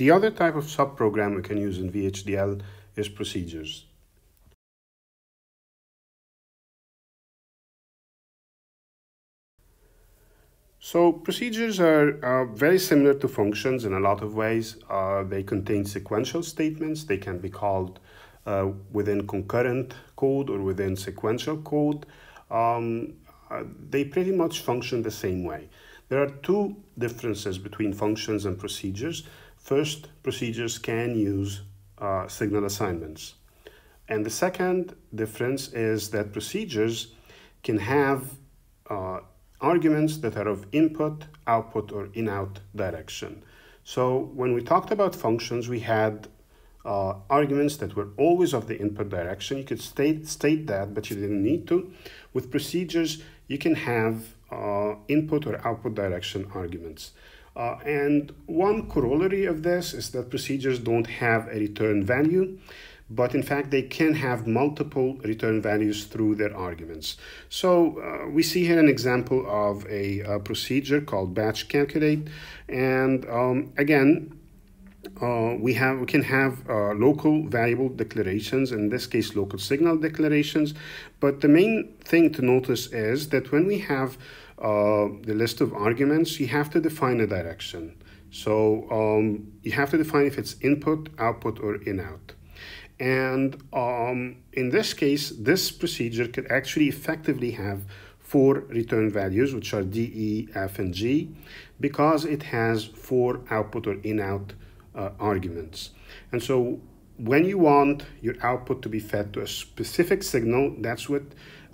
The other type of subprogram we can use in VHDL is procedures. So procedures are uh, very similar to functions in a lot of ways. Uh, they contain sequential statements. They can be called uh, within concurrent code or within sequential code. Um, uh, they pretty much function the same way. There are two differences between functions and procedures. First, procedures can use uh, signal assignments. And the second difference is that procedures can have uh, arguments that are of input, output, or in-out direction. So when we talked about functions, we had uh, arguments that were always of the input direction. You could state, state that, but you didn't need to. With procedures, you can have uh, input or output direction arguments. Uh, and one corollary of this is that procedures don't have a return value but in fact they can have multiple return values through their arguments. So uh, we see here an example of a, a procedure called batch calculate and um, again uh, we have we can have uh, local variable declarations in this case local signal declarations but the main thing to notice is that when we have uh, the list of arguments you have to define a direction so um, you have to define if it's input output or in out and um, in this case, this procedure could actually effectively have four return values, which are D, E, F, and G, because it has four output or in-out uh, arguments. And so when you want your output to be fed to a specific signal, that's what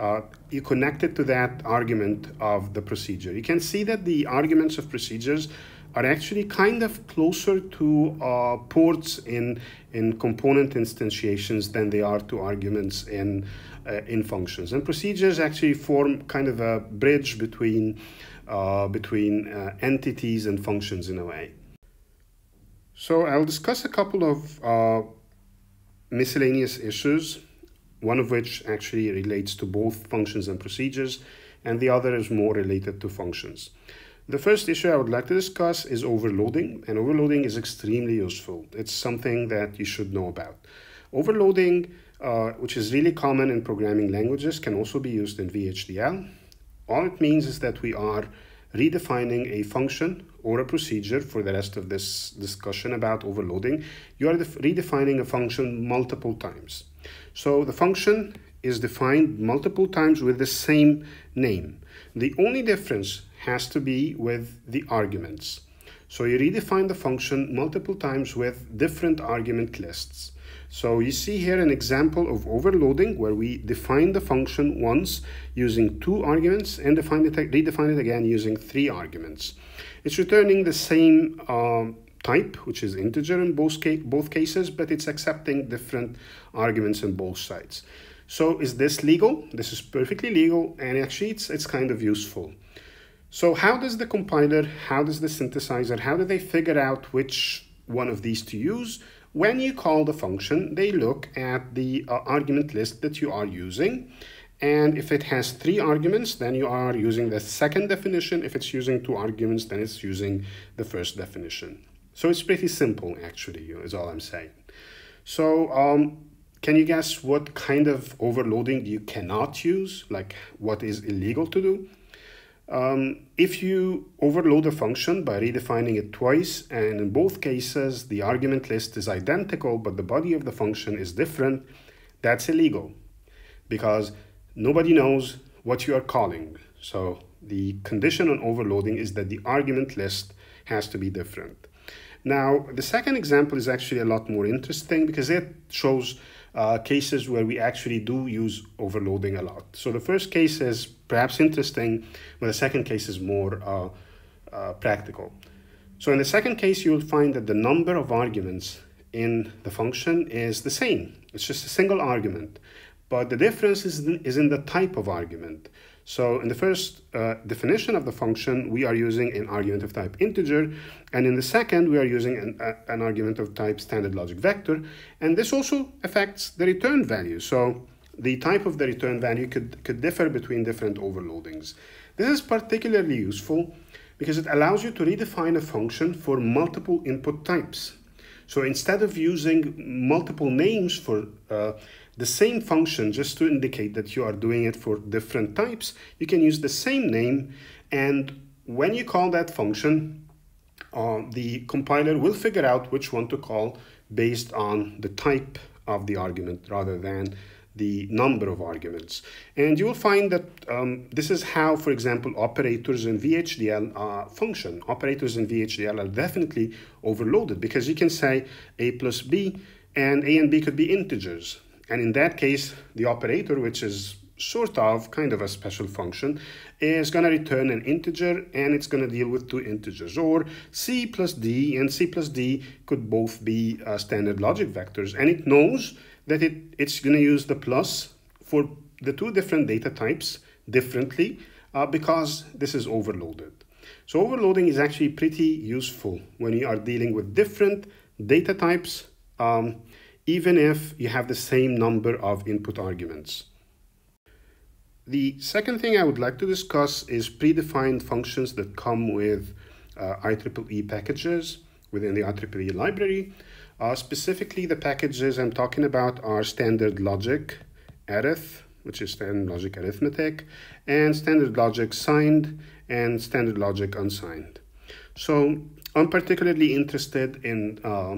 uh, you connect it to that argument of the procedure. You can see that the arguments of procedures are actually kind of closer to uh, ports in, in component instantiations than they are to arguments in, uh, in functions. And procedures actually form kind of a bridge between, uh, between uh, entities and functions in a way. So I'll discuss a couple of uh, miscellaneous issues, one of which actually relates to both functions and procedures, and the other is more related to functions. The first issue I would like to discuss is overloading, and overloading is extremely useful. It's something that you should know about. Overloading, uh, which is really common in programming languages, can also be used in VHDL. All it means is that we are redefining a function or a procedure for the rest of this discussion about overloading. You are redefining a function multiple times. So the function is defined multiple times with the same name. The only difference has to be with the arguments. So you redefine the function multiple times with different argument lists. So you see here an example of overloading where we define the function once using two arguments and define it, redefine it again using three arguments. It's returning the same uh, type, which is integer in both, ca both cases, but it's accepting different arguments in both sides. So is this legal? This is perfectly legal and actually it's, it's kind of useful. So how does the compiler, how does the synthesizer, how do they figure out which one of these to use? When you call the function, they look at the uh, argument list that you are using. And if it has three arguments, then you are using the second definition. If it's using two arguments, then it's using the first definition. So it's pretty simple, actually, is all I'm saying. So um, can you guess what kind of overloading you cannot use? Like what is illegal to do? Um, if you overload a function by redefining it twice, and in both cases the argument list is identical but the body of the function is different, that's illegal because nobody knows what you are calling. So the condition on overloading is that the argument list has to be different. Now, the second example is actually a lot more interesting because it shows uh, cases where we actually do use overloading a lot. So the first case is perhaps interesting, but the second case is more uh, uh, practical. So in the second case, you'll find that the number of arguments in the function is the same. It's just a single argument, but the difference is is in the type of argument. So in the first uh, definition of the function, we are using an argument of type integer. And in the second, we are using an, uh, an argument of type standard logic vector. And this also affects the return value. So the type of the return value could, could differ between different overloadings. This is particularly useful because it allows you to redefine a function for multiple input types. So instead of using multiple names for uh, the same function just to indicate that you are doing it for different types, you can use the same name and when you call that function, uh, the compiler will figure out which one to call based on the type of the argument rather than the number of arguments. And you will find that um, this is how, for example, operators in VHDL uh, function. Operators in VHDL are definitely overloaded because you can say a plus b and a and b could be integers. And in that case, the operator, which is sort of kind of a special function, is going to return an integer and it's going to deal with two integers. Or c plus d and c plus d could both be uh, standard logic vectors. And it knows that it, it's going to use the plus for the two different data types differently uh, because this is overloaded. So overloading is actually pretty useful when you are dealing with different data types, um, even if you have the same number of input arguments. The second thing I would like to discuss is predefined functions that come with uh, IEEE packages within the IEEE library. Uh, specifically, the packages I'm talking about are standard logic arith, which is standard logic arithmetic, and standard logic signed and standard logic unsigned. So I'm particularly interested in uh,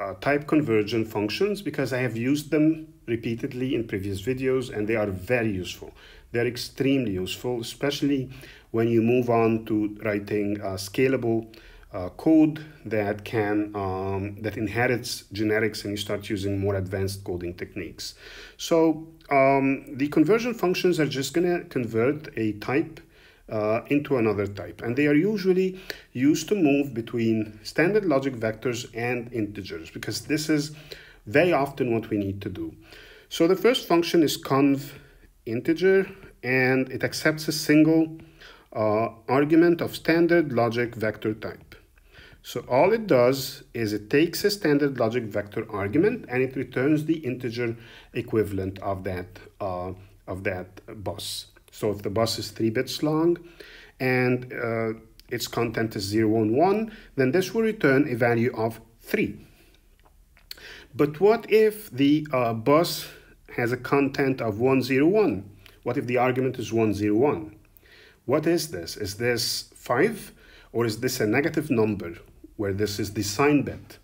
uh, type conversion functions because I have used them repeatedly in previous videos and they are very useful. They're extremely useful, especially when you move on to writing scalable uh, code that can um, that inherits generics and you start using more advanced coding techniques. So um, the conversion functions are just going to convert a type uh, into another type and they are usually used to move between standard logic vectors and integers because this is very often what we need to do. So the first function is conv integer and it accepts a single uh, argument of standard logic vector type. So all it does is it takes a standard logic vector argument and it returns the integer equivalent of that uh, of that bus. So if the bus is three bits long and uh, its content is 0 and 1, then this will return a value of 3. But what if the uh, bus has a content of 101? What if the argument is 101? What is this? Is this 5 or is this a negative number? where this is the sign bit.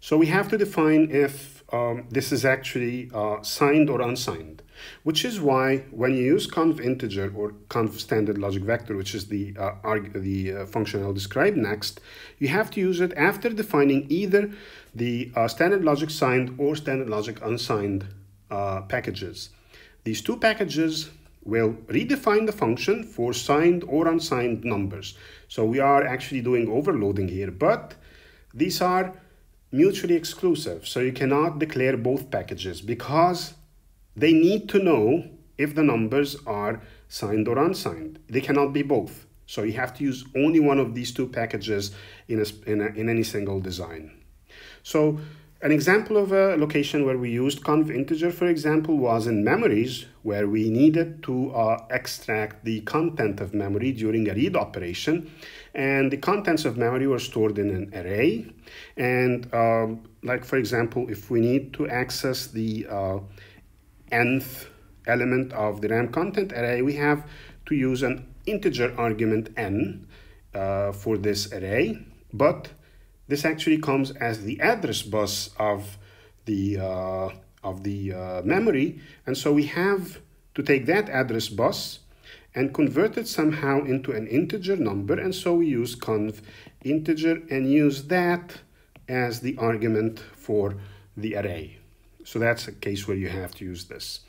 So we have to define if um, this is actually uh, signed or unsigned, which is why when you use conv integer or conv standard logic vector, which is the, uh, the uh, function I'll describe next, you have to use it after defining either the uh, standard logic signed or standard logic unsigned uh, packages. These two packages will redefine the function for signed or unsigned numbers. So we are actually doing overloading here, but these are mutually exclusive. So you cannot declare both packages because they need to know if the numbers are signed or unsigned. They cannot be both. So you have to use only one of these two packages in, a, in, a, in any single design. So an example of a location where we used conv integer, for example, was in memories, where we needed to uh, extract the content of memory during a read operation. And the contents of memory were stored in an array. And uh, like, for example, if we need to access the uh, nth element of the RAM content array, we have to use an integer argument n uh, for this array. But this actually comes as the address bus of the, uh, of the uh, memory. And so we have to take that address bus and convert it somehow into an integer number. And so we use conv integer and use that as the argument for the array. So that's a case where you have to use this.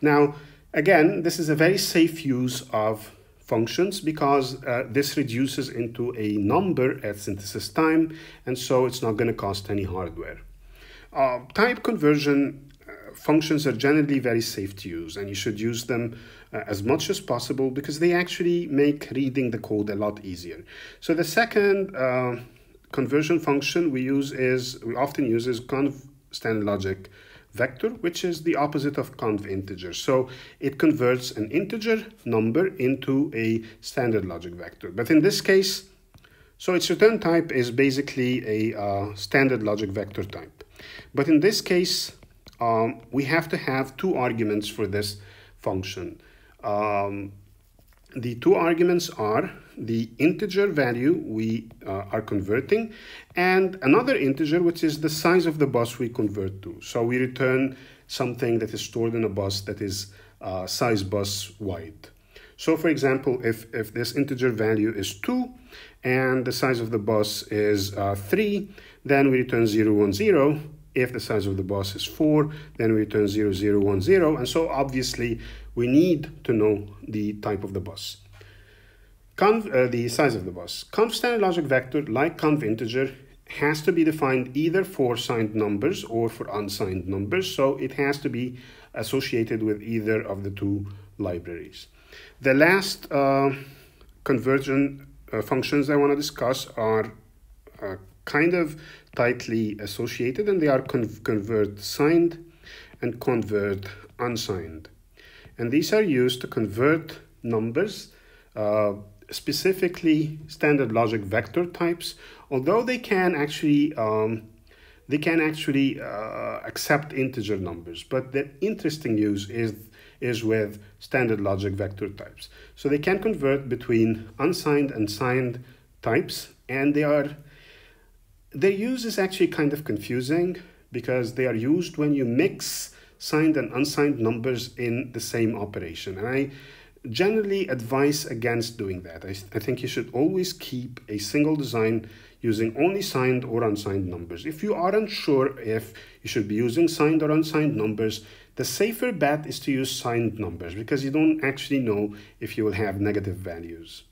Now, again, this is a very safe use of functions because uh, this reduces into a number at synthesis time and so it's not going to cost any hardware. Uh, type conversion uh, functions are generally very safe to use and you should use them uh, as much as possible because they actually make reading the code a lot easier. So the second uh, conversion function we use is, we often use is conv standard logic vector, which is the opposite of conv integer. So it converts an integer number into a standard logic vector. But in this case, So its return type is basically a uh, standard logic vector type. But in this case, um, we have to have two arguments for this function. Um, the two arguments are the integer value we uh, are converting and another integer which is the size of the bus we convert to. So we return something that is stored in a bus that is uh, size bus wide. So for example, if, if this integer value is 2 and the size of the bus is uh, 3, then we return 0, 1, 0. If the size of the bus is 4, then we return 0, 0, 1, 0. And so obviously we need to know the type of the bus. Conv, uh, the size of the bus. Conv standard logic vector, like conv integer, has to be defined either for signed numbers or for unsigned numbers. So it has to be associated with either of the two libraries. The last uh, conversion uh, functions I want to discuss are uh, kind of tightly associated and they are con convert signed and convert unsigned. And these are used to convert numbers, uh, specifically standard logic vector types, although they can actually um, they can actually uh, accept integer numbers. But the interesting use is is with standard logic vector types. So they can convert between unsigned and signed types, and they are their use is actually kind of confusing because they are used when you mix signed and unsigned numbers in the same operation. And I generally advise against doing that. I, I think you should always keep a single design using only signed or unsigned numbers. If you aren't sure if you should be using signed or unsigned numbers, the safer bet is to use signed numbers because you don't actually know if you will have negative values.